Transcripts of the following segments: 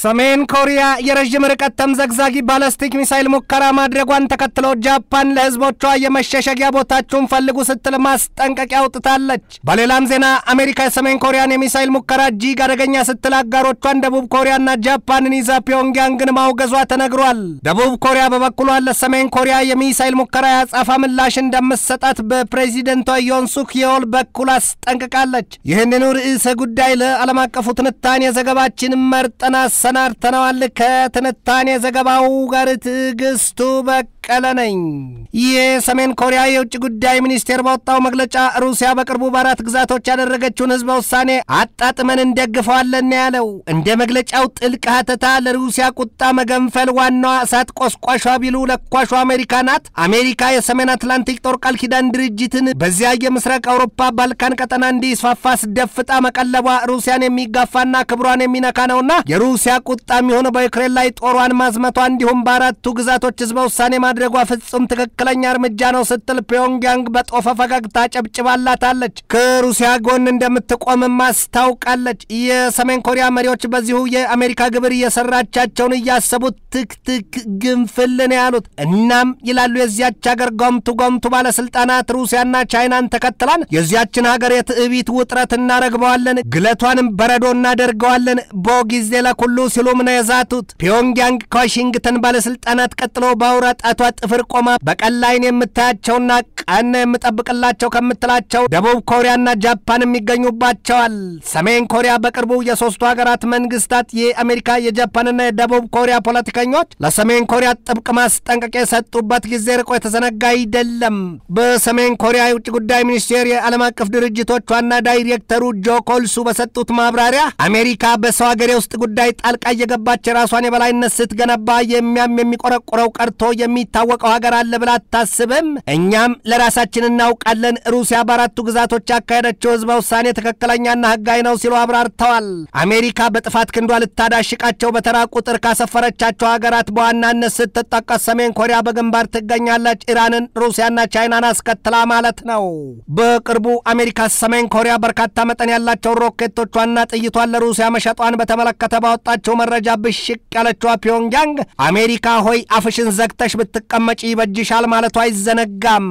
ሰሜን ኮሪያ የረዥም ርቀት ተምዘግዛጊ ባለስቲክ ሚሳይል ሙከራ ማድረጓን ተከትሎ ጃፓን ለሕዝቦቿ የመሸሸጊያ ቦታችሁን ፈልጉ ስትል ማስጠንቀቂያ አውጥታለች። በሌላም ዜና አሜሪካ የሰሜን ኮሪያን የሚሳይል ሙከራ እጅግ አደገኛ ስትል አጋሮቿን ደቡብ ኮሪያና ጃፓንን ይዛ ፒዮንግያንግን ማውገዟ ተነግሯል። ደቡብ ኮሪያ በበኩሏ ለሰሜን ኮሪያ የሚሳይል ሙከራ የአጸፋ ምላሽ እንደምትሰጣት በፕሬዚደንቷ ዩን ሱክ የኦል በኩል አስጠንቅቃለች። ይህንኑ ርዕሰ ጉዳይ ለዓለም አቀፉ ትንታኔ ዘገባችን መርጠና አሰናድተነዋል። ከትንታኔ ዘገባው ጋር ትዕግስቱ በቀለ ነኝ። የሰሜን ኮሪያ የውጭ ጉዳይ ሚኒስቴር ባወጣው መግለጫ ሩሲያ በቅርቡ በአራት ግዛቶች ያደረገችውን ህዝበ ውሳኔ አጣጥመን እንደግፈዋለን ያለው እንደ መግለጫው ጥልቅ ሀተታ ለሩሲያ ቁጣ መገንፈል ዋናዋ እሳት ቆስቋሿ ቢሉ ለኳሿ አሜሪካ ናት። አሜሪካ የሰሜን አትላንቲክ ጦር ቃል ኪዳን ድርጅትን በዚያ የምስራቅ አውሮፓ ባልካን ቀጠና እንዲስፋፋ ስደፍጣ መቀለቧ ሩሲያን የሚጋፋና ክብሯን የሚነካ ነውና የሩሲያ ቁጣ የሚሆነው በዩክሬን ላይ ጦሯን ማዝመቷ እንዲሁም በአራቱ ግዛቶች ህዝበ ውሳኔ ማድረጓ ፍጹም ትክክለኛ እርምጃ ነው ስትል ፒዮንግያንግ በጦፈ ፈገግታ ጨብጭባላታለች። ከሩሲያ ጎን እንደምትቆምም አስታውቃለች። የሰሜን ኮሪያ መሪዎች በዚሁ የአሜሪካ ግብር እየሰራቻቸውን እያሰቡት ትክትክ ግንፍልን ያሉት እናም ይላሉ የዚያች ሀገር ጎምቱ ጎምቱ ባለስልጣናት ሩሲያና ቻይናን ተከትላን የዚያችን ሀገር የትዕቢት ውጥረት እናረግበዋለን፣ ግለቷንም በረዶ እናደርገዋለን ቦ ጊዜ ለኩሉ ሲሉም ነው የዛቱት። ፒዮንግያንግ ከዋሽንግተን ባለስልጣናት ቀጥሎ በአውራ ጥፍር ቆማ በቀን ላይን የምታያቸውና ቀን የምጠብቅላቸው ከምትላቸው ደቡብ ኮሪያና ጃፓንም ይገኙባቸዋል። ሰሜን ኮሪያ በቅርቡ የሶስቱ ሀገራት መንግስታት የአሜሪካ የጃፓንና የደቡብ ኮሪያ ፖለቲከኞች ለሰሜን ኮሪያ ጥብቅ ማስጠንቀቂያ የሰጡበት ጊዜ ርቆ የተዘነጋ አይደለም። በሰሜን ኮሪያ የውጭ ጉዳይ ሚኒስቴር የዓለም አቀፍ ድርጅቶች ዋና ዳይሬክተሩ ጆ ኮልሱ በሰጡት ማብራሪያ አሜሪካ በሰው ሀገሬ ውስጥ ጉዳይ ጣልቃ እየገባች የራሷን የበላይነት ስትገነባ የሚያም የሚቆረቆረው ቀርቶ የሚታወቀው ሀገር አለ ብላ አታስብም። እኛም ለራሳችን እናውቃለን። ሩሲያ በአራቱ ግዛቶች ያካሄደችው ህዝበ ውሳኔ ትክክለኛና ህጋዊ ነው ሲሉ አብራርተዋል። አሜሪካ በጥፋት ክንዷ ልታዳሽቃቸው በተራ ቁጥር ካሰፈረቻቸው ሀገራት በዋናነት ስትጠቀስ ሰሜን ኮሪያ በግንባር ትገኛለች። ኢራንን፣ ሩሲያና ቻይናን አስከትላ ማለት ነው። በቅርቡ አሜሪካ ሰሜን ኮሪያ በርካታ መጠን ያላቸው ሮኬቶቿና ጥይቷን ለሩሲያ መሸጧን በተመለከተ ባወጣቸው መረጃ ብሽቅ ያለችዋ ፒዮንግያንግ አሜሪካ ሆይ አፍሽን ዘግተሽ ብትቀመጪ ይበጅሻል ማለቷ አይዘነጋም።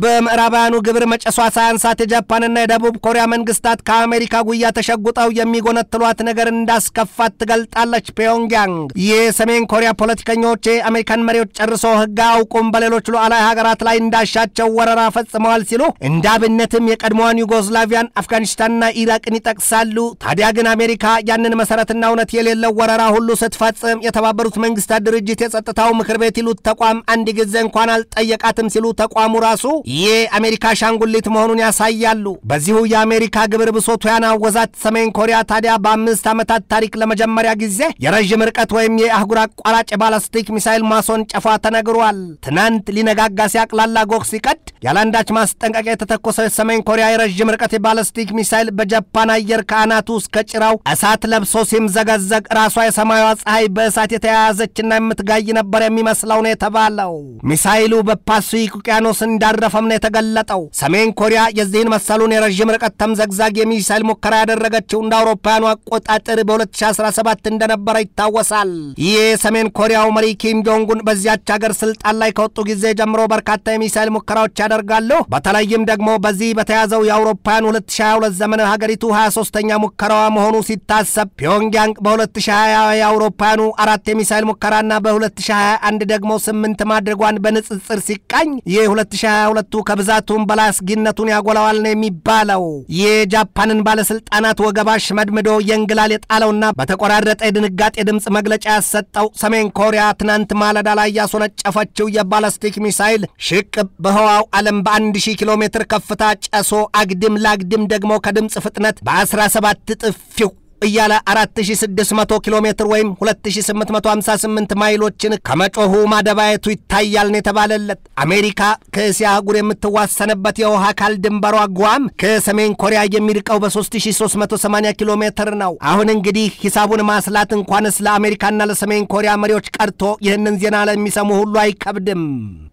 በምዕራባውያኑ ግብር መጨሷ ሳያንሳት የጃፓንና የደቡብ ኮሪያ መንግስታት ከአሜሪካ ጉያ ተሸጉጠው የሚጎነትሏት ነገር እንዳስከፋት ትገልጣለች። ፒዮንግያንግ የሰሜን ኮሪያ ፖለቲከኞች የአሜሪካን መሪዎች ጨርሶ ህግ አያውቁም፣ በሌሎች ሉዓላዊ ሀገራት ላይ እንዳሻቸው ወረራ ፈጽመዋል ሲሉ እንደ አብነትም የቀድሞዋን ዩጎዝላቪያን፣ አፍጋኒስታንና ኢራቅን ይጠቅሳሉ። ታዲያ ግን አሜሪካ ያንን መሰረትና እውነት የሌለው ወረራ ሁሉ ስትፈጽም የተባበሩት መንግስታት ድርጅት የጸጥታው ምክር ቤት ይሉት ተቋም አንድ ጊዜ እንኳን አልጠየቃትም ሲሉ ተቋሙ ራሱ የአሜሪካ አሻንጉሊት መሆኑን ያሳያሉ። በዚሁ የአሜሪካ ግብር ብሶቱ ያናወዛት ሰሜን ኮሪያ ታዲያ በአምስት ዓመታት ታሪክ ለመጀመሪያ ጊዜ የረዥም ርቀት ወይም የአህጉር አቋራጭ የባላስቲክ ሚሳይል ማስወንጨፏ ተነግሯል። ትናንት ሊነጋጋ ሲያቅላላ ጎህ ሲቀድ ያለአንዳች ማስጠንቀቂያ የተተኮሰው የሰሜን ኮሪያ የረዥም ርቀት የባላስቲክ ሚሳይል በጃፓን አየር ከአናቱ እስከ ጭራው እሳት ለብሶ ሲምዘገዘግ ራሷ የሰማያዋ ፀሐይ በእሳት የተያያዘችና የምትጋይ ነበር የሚመስለው ነው የተባለው። ሚሳይሉ በፓሲፊክ ውቅያኖስ እንዳረፈም ነው የተገለጠው። ሰሜን ኮሪያ የዚህን መሰሉን የረዥም ርቀት ተምዘግዛግ የሚሳይል ሙከራ ያደረገችው እንደ አውሮፓውያኑ አቆጣጠር በ2017 እንደነበረ ይታወሳል። ይህ የሰሜን ኮሪያው መሪ ኪም ጆንግ ኡን በዚያች ሀገር ስልጣን ላይ ከወጡ ጊዜ ጀምሮ በርካታ የሚሳይል ሙከራዎች ያደርጋሉ። በተለይም ደግሞ በዚህ በተያዘው የአውሮፓውያኑ 2022 ዘመን ሀገሪቱ 23ኛ ሙከራዋ መሆኑ ሲታሰብ ፒዮንግያንግ በ2020 የአውሮፓውያኑ አራት የሚሳይል ሙከራና በ2021 ደግሞ ስምንት ማድረጓን በንጽጽር ሲቃኝ የ2022ቱ ከብዛቱም በላይ አስጊነቱን ያጎላዋል ነው የሚባለው። የጃፓንን ባለስልጣናት ወገባሽ መድምዶ የእንግላል የጣለውና በተቆራረጠ የድንጋጤ ድምፅ መግለጫ ያሰጠው ሰሜን ኮሪያ ትናንት ማለዳ ላይ ያስወነጨፈችው የባላስቲክ ሚሳይል ሽቅብ በህዋው ዓለም በ1000 ኪሎ ሜትር ከፍታ ጨሶ አግድም ላግድም ደግሞ ከድምፅ ፍጥነት በ17 ጥፊው እያለ 4600 ኪሎ ሜትር ወይም 2858 ማይሎችን ከመጮሁ ማደባየቱ ይታያል ነው የተባለለት። አሜሪካ ከእስያ አህጉር የምትዋሰንበት የውሃ አካል ድንበሯ ጓም ከሰሜን ኮሪያ የሚርቀው በ3380 ኪሎ ሜትር ነው። አሁን እንግዲህ ሂሳቡን ማስላት እንኳንስ ለአሜሪካና ለሰሜን ኮሪያ መሪዎች ቀርቶ ይህንን ዜና ለሚሰሙ ሁሉ አይከብድም።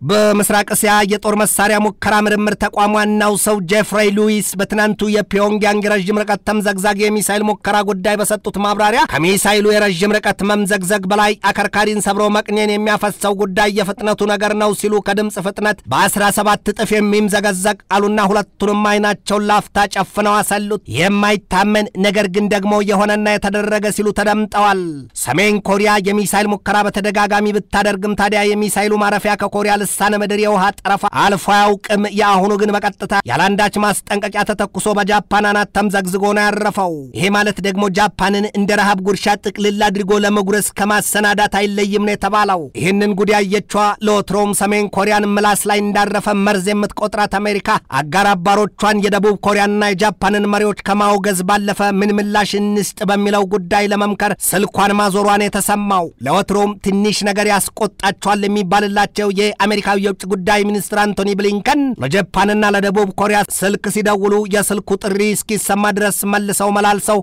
በምስራቅ እስያ የጦር መሳሪያ ሙከራ ምርምር ተቋም ዋናው ሰው ጄፍሬይ ሉዊስ በትናንቱ የፒዮንግያንግ የረዥም ርቀት ተምዘግዛግ የሚሳይል ሙከራ ጉዳይ በሰጡት ማብራሪያ ከሚሳይሉ የረዥም ርቀት መምዘግዘግ በላይ አከርካሪን ሰብሮ መቅኔን የሚያፈሰው ጉዳይ የፍጥነቱ ነገር ነው ሲሉ ከድምፅ ፍጥነት በ17 እጥፍ የሚምዘገዘግ አሉና ሁለቱንም አይናቸውን ላፍታ ጨፍነው አሰሉት። የማይታመን ነገር ግን ደግሞ የሆነና የተደረገ ሲሉ ተደምጠዋል። ሰሜን ኮሪያ የሚሳይል ሙከራ በተደጋጋሚ ብታደርግም ታዲያ የሚሳይሉ ማረፊያ ከኮሪያ ልሳነ ምድር የውሃ ጠረፋ አልፎ አያውቅም። የአሁኑ ግን በቀጥታ ያለአንዳች ማስጠንቀቂያ ተተኩሶ በጃፓን አናት ተምዘግዝጎ ነው ያረፈው። ይሄ ማለት ደግሞ ጃፓንን እንደ ረሃብ ጉርሻ ጥቅልል አድርጎ ለመጉረስ ከማሰናዳት አይለይም ነው የተባለው። ይህንን ጉድ ያየችዋ ለወትሮም ሰሜን ኮሪያን ምላስ ላይ እንዳረፈ መርዝ የምትቆጥራት አሜሪካ አጋር አባሮቿን የደቡብ ኮሪያና የጃፓንን መሪዎች ከማውገዝ ባለፈ ምን ምላሽ እንስጥ በሚለው ጉዳይ ለመምከር ስልኳን ማዞሯን የተሰማው ለወትሮም ትንሽ ነገር ያስቆጣቸዋል የሚባልላቸው የአሜሪካዊ የውጭ ጉዳይ ሚኒስትር አንቶኒ ብሊንከን ለጃፓንና ለደቡብ ኮሪያ ስልክ ሲደውሉ የስልኩ ጥሪ እስኪሰማ ድረስ መልሰው መላልሰው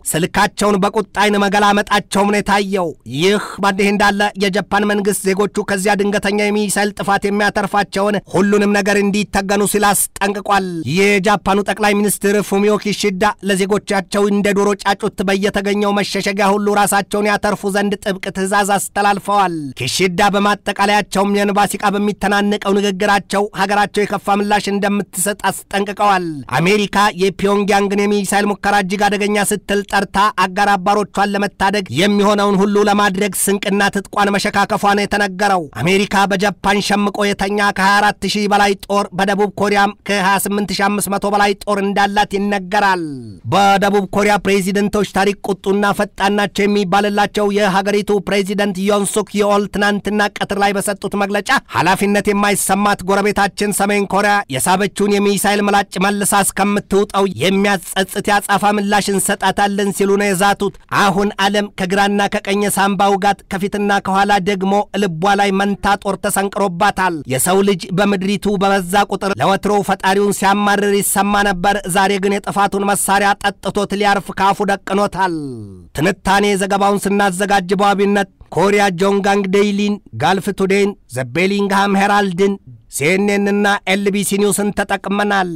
ስልካቸውን በቁጣ ዓይን መገላመጣቸውም ነው የታየው። ይህ በእንዲህ እንዳለ የጃፓን መንግስት ዜጎቹ ከዚያ ድንገተኛ የሚሳይል ጥፋት የሚያተርፋቸውን ሁሉንም ነገር እንዲተገኑ ሲል አስጠንቅቋል። የጃፓኑ ጠቅላይ ሚኒስትር ፉሚዮ ኪሺዳ ለዜጎቻቸው እንደ ዶሮ ጫጩት በየተገኘው መሸሸጊያ ሁሉ ራሳቸውን ያተርፉ ዘንድ ጥብቅ ትዕዛዝ አስተላልፈዋል። ኪሺዳ በማጠቃለያቸውም የእንባ ሲቃ በሚተናነቀው ንግግራቸው ሀገራቸው የከፋ ምላሽ እንደምትሰጥ አስጠንቅቀዋል። አሜሪካ የፒዮንግያንግን የሚሳይል ሙከራ እጅግ አደገኛ ስትል ጠርታ አጋር አባሮቿን ለመታደግ የሚሆነውን ሁሉ ለማድረግ ስንቅና ትጥቋን መሸካከፏ ነው የተነገረው። አሜሪካ በጃፓን ሸምቆ የተኛ ከ24 ሺህ በላይ ጦር በደቡብ ኮሪያም ከ28500 በላይ ጦር እንዳላት ይነገራል። በደቡብ ኮሪያ ፕሬዚደንቶች ታሪክ ቁጡና ፈጣን ናቸው የሚባልላቸው የሀገሪቱ ፕሬዚደንት ዮንሱክ የኦል ትናንትና ቀትር ላይ በሰጡት መግለጫ ኃላፊነት የማይሰማት ጎረቤታችን ሰሜን ኮሪያ የሳበችውን የሚሳይል ምላጭ መልሳ እስከምትውጠው የሚያጸጽት የአጸፋ ምላሽ እንሰጣታለን ሲሉ ነው የዛቱት። አሁን ዓለም ከግራና ከቀኝ ሳምባ ውጋት ከፊትና ከኋላ ደግሞ ልቧ ላይ መንታ ጦር ተሰንቅሮባታል። የሰው ልጅ በምድሪቱ በበዛ ቁጥር ለወትሮው ፈጣሪውን ሲያማርር ይሰማ ነበር። ዛሬ ግን የጥፋቱን መሳሪያ ጠጥቶት ሊያርፍ ካፉ ደቅኖታል። ትንታኔ ዘገባውን ስናዘጋጅ በዋቢነት Korea JoongAng Daily ን፣ Gulf Today ን፣ The Bellingham Herald ን፣ CNN ና LBC News ን ተጠቅመናል።